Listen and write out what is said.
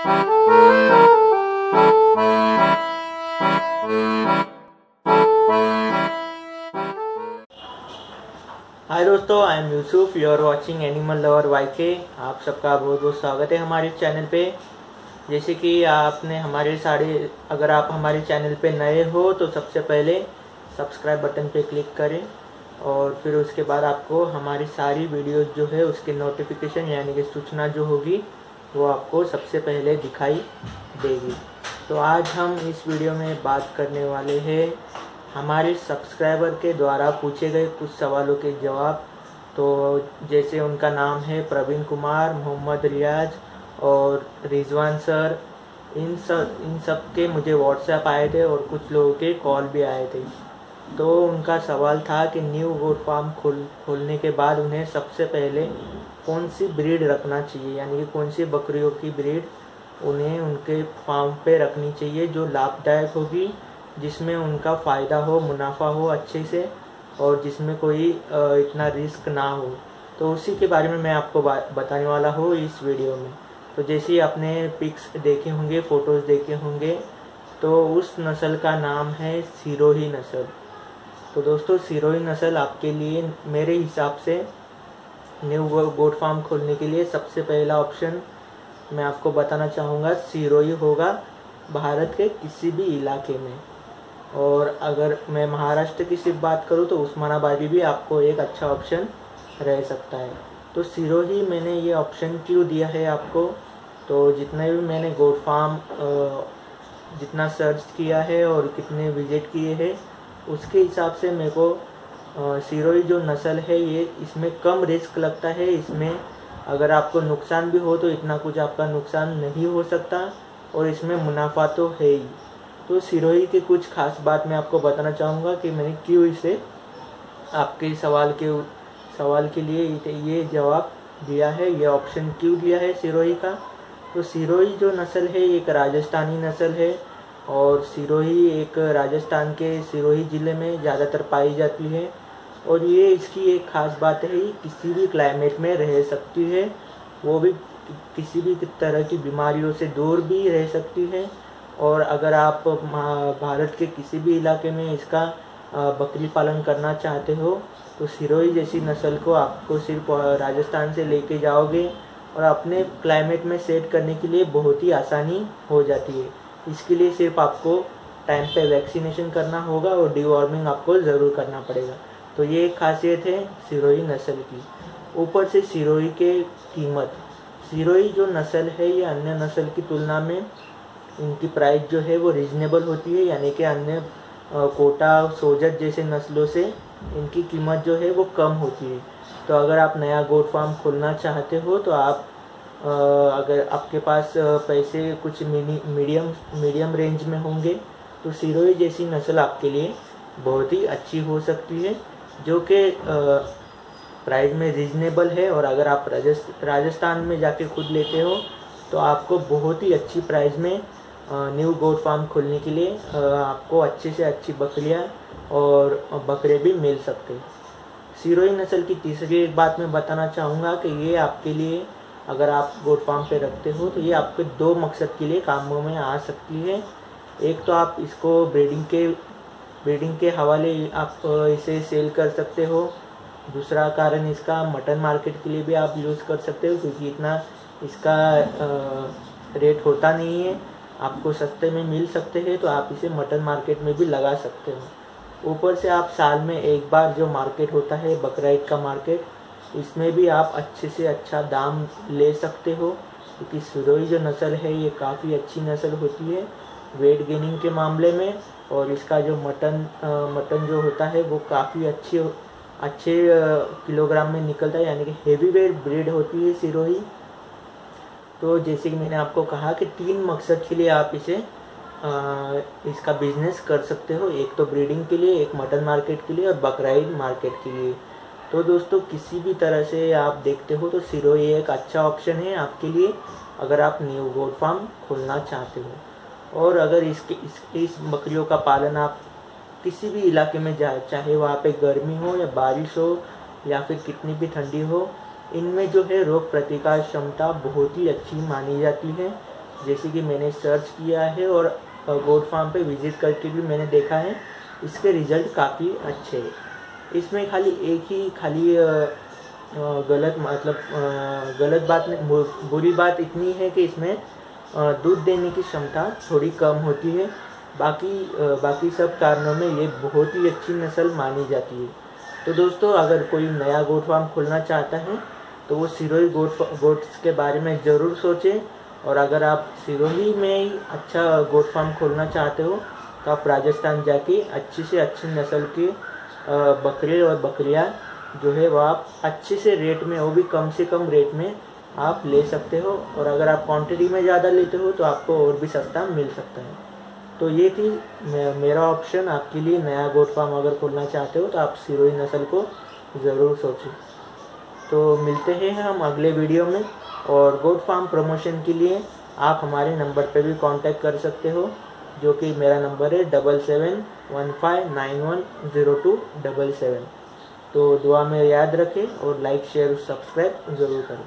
हाय दोस्तों I am Yusuf you are watching animal lover Y K आप सबका बहुत बहुत स्वागत है हमारे चैनल पे। जैसे कि आपने हमारे सारे, अगर आप हमारे चैनल पे नए हो तो सबसे पहले सब्सक्राइब बटन पे क्लिक करें और फिर उसके बाद आपको हमारी सारी वीडियोस जो है, उसकी नोटिफिकेशन यानी कि सूचना जो होगी वो आपको सबसे पहले दिखाई देगी। तो आज हम इस वीडियो में बात करने वाले हैं, हमारे सब्सक्राइबर के द्वारा पूछे गए कुछ सवालों के जवाब। तो जैसे उनका नाम है प्रवीण कुमार, मोहम्मद रियाज और रिजवान सर, इन सब इन सब के मुझे व्हाट्सएप आए थे और कुछ लोगों के कॉल भी आए थे। तो उनका सवाल था कि न्यू गोट फार्म खोल, खोलने के बाद उन्हें सबसे पहले कौन सी ब्रीड रखना चाहिए? यानी कि कौन सी बकरियों की ब्रीड उन्हें उनके फार्म पे रखनी चाहिए जो लाभदायक होगी, जिसमें उनका फ़ायदा हो, मुनाफा हो अच्छे से, और जिसमें कोई इतना रिस्क ना हो। तो उसी के बारे में मैं आपको बताने वाला हूँ इस वीडियो में। तो जैसे ही आपने पिक्स देखे होंगे फ़ोटोज़ देखे होंगे तो उस नस्ल का नाम है सिरोही नस्ल। तो दोस्तों, सिरोही नस्ल आपके लिए मेरे हिसाब से न्यू गोट फार्म खोलने के लिए सबसे पहला ऑप्शन मैं आपको बताना चाहूँगा, सिरोही होगा भारत के किसी भी इलाके में। और अगर मैं महाराष्ट्र की सिर्फ़ बात करूँ तो उस्मानाबादी भी आपको एक अच्छा ऑप्शन रह सकता है। तो सिरोही मैंने ये ऑप्शन क्यों दिया है आपको? तो जितने भी मैंने गोट फार्म जितना सर्च किया है और कितने विज़िट किए हैं, उसके हिसाब से मेरे को सिरोही जो नस्ल है, ये इसमें कम रिस्क लगता है। इसमें अगर आपको नुकसान भी हो तो इतना कुछ आपका नुकसान नहीं हो सकता और इसमें मुनाफा तो है ही। तो सिरोही की कुछ खास बात मैं आपको बताना चाहूँगा कि मैंने क्यों इसे आपके सवाल के सवाल के लिए ये जवाब दिया है, ये ऑप्शन क्यों दिया है सिरोही का? तो सिरोही जो नस्ल है एक राजस्थानी नस्ल है। और सिरोही एक राजस्थान के सिरोही ज़िले में ज़्यादातर पाई जाती है। और ये इसकी एक ख़ास बात है किसी भी क्लाइमेट में रह सकती है। वो भी किसी भी तरह की बीमारियों से दूर भी रह सकती है। और अगर आप भारत के किसी भी इलाके में इसका बकरी पालन करना चाहते हो तो सिरोही जैसी नस्ल को आपको सिर्फ़ राजस्थान से लेके जाओगे। और अपने क्लाइमेट में सेट करने के लिए बहुत ही आसानी हो जाती है। इसके लिए सिर्फ़ आपको टाइम पे वैक्सीनेशन करना होगा और डिवॉर्मिंग आपको ज़रूर करना पड़ेगा। तो ये एक खासियत है सिरोही नस्ल की। ऊपर से सिरोही के कीमत। सिरोही जो नस्ल है ये अन्य नस्ल की तुलना में इनकी प्राइस जो है वो रिजनेबल होती है, यानी कि अन्य कोटा, सोजत जैसे नस्लों से इनकी कीमत जो है वो कम होती है। तो अगर आप नया गोट फार्म खोलना चाहते हो तो आप अगर आपके पास पैसे कुछ मीडियम मीडियम रेंज में होंगे तो सिरोही जैसी नस्ल आपके लिए बहुत ही अच्छी हो सकती है, जो कि प्राइस में रिजनेबल है और अगर आप राजस्थान में जाके खुद लेते हो तो आपको बहुत ही अच्छी प्राइस में न्यू गोट फार्म खोलने के लिए आपको अच्छे से अच्छी बकरियाँ और बकरे भी मिल सकते हैं। सिरोही नस्ल की तीसरी एक बात मैं बताना चाहूँगा कि ये आपके लिए अगर आप गोट फार्म पे रखते हो तो ये आपके दो मकसद के लिए कामों में आ सकती है। एक तो आप इसको ब्रीडिंग के ब्रीडिंग के हवाले आप इसे सेल कर सकते हो। दूसरा कारण इसका मटन मार्केट के लिए भी आप यूज़ कर सकते हो, क्योंकि इतना इसका रेट होता नहीं है। आपको सस्ते में मिल सकते हैं तो आप इसे मटन मार्केट में भी लगा सकते हो। ऊपर से आप साल में एक बार जो मार्केट होता है, बकराइट का मार्केट इसमें भी आप अच्छे से अच्छा दाम ले सकते हो क्योंकि सिरोही जो नस्ल है ये काफ़ी अच्छी नस्ल होती है वेट गेनिंग के मामले में और इसका जो मटन मटन जो होता है वो काफ़ी अच्छे अच्छे किलोग्राम में निकलता है यानी कि हेवी वेट ब्रीड होती है सिरोही तो जैसे कि मैंने आपको कहा कि तीन मकसद के लिए आप इसे आ, इसका बिज़नेस कर सकते हो एक तो ब्रीडिंग के लिए एक मटन मार्केट के लिए और बकराइड मार्केट के लिए। तो दोस्तों किसी भी तरह से आप देखते हो तो सिरोही एक अच्छा ऑप्शन है आपके लिए अगर आप न्यू गोड फार्म खोलना चाहते हो। और अगर इसके इस, इस बकरियों का पालन आप किसी भी इलाके में जाए चाहे वहाँ पे गर्मी हो या बारिश हो या फिर कितनी भी ठंडी हो इनमें जो है रोग प्रतिकार क्षमता बहुत ही अच्छी मानी जाती है। जैसे कि मैंने सर्च किया है और गोड फार्म पे विज़िट करके भी मैंने देखा है इसके रिज़ल्ट काफ़ी अच्छे हैं। इसमें खाली एक ही खाली गलत मतलब गलत बात बुरी बात इतनी है कि इसमें दूध देने की क्षमता थोड़ी कम होती है। बाकी बाकी सब कारणों में ये बहुत ही अच्छी नस्ल मानी जाती है। तो दोस्तों, अगर कोई नया गोट फार्म खोलना चाहता है तो वो सिरोही गोट गोट्स के बारे में ज़रूर सोचें। और अगर आप सिरोही में ही अच्छा गोट फार्म खोलना चाहते हो तो आप राजस्थान जाके अच्छी से अच्छी नस्ल के बकरे और बकरियाँ जो है वो आप अच्छे से रेट में, वो भी कम से कम रेट में आप ले सकते हो और अगर आप क्वांटिटी में ज़्यादा लेते हो तो आपको और भी सस्ता मिल सकता है। तो ये थी मेरा ऑप्शन आपके लिए। नया गोट फार्म अगर खोलना चाहते हो तो आप सिरोही नस्ल को ज़रूर सोचें। तो मिलते हैं हम अगले वीडियो में और गोट फार्म प्रमोशन के लिए आप हमारे नंबर पर भी कांटेक्ट कर सकते हो। जो कि मेरा नंबर है double seven one five nine one zero two double seven. तो दुआ में याद रखें और लाइक, शेयर सब्सक्राइब ज़रूर करें।